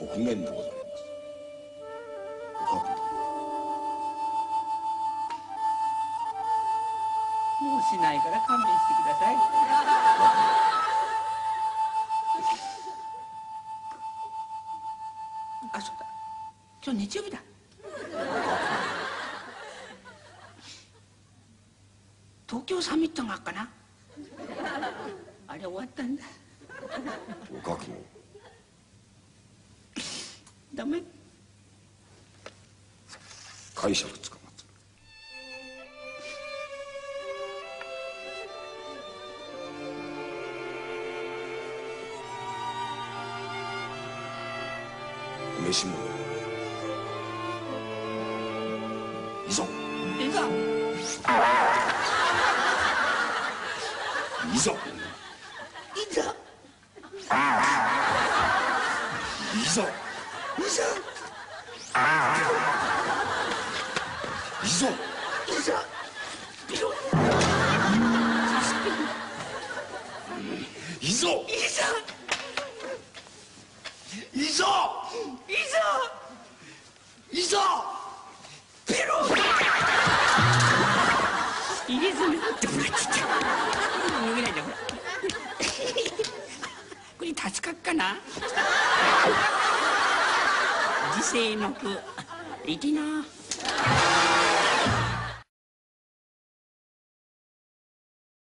国言でございます。もうしないから勘弁してください。あそうだ今日日曜日だ。東京サミットがあっかな。あれ終わったんだ。ご覚悟ダメ。解釈つかまつる。お召し物いざ。いざ。いざ。いざ。いざいいざいざピロ。いざいざいざいざいざペロ。入れ墨ってほらちっちゃい脱げないでほらこれ助かっかな生の句いきな。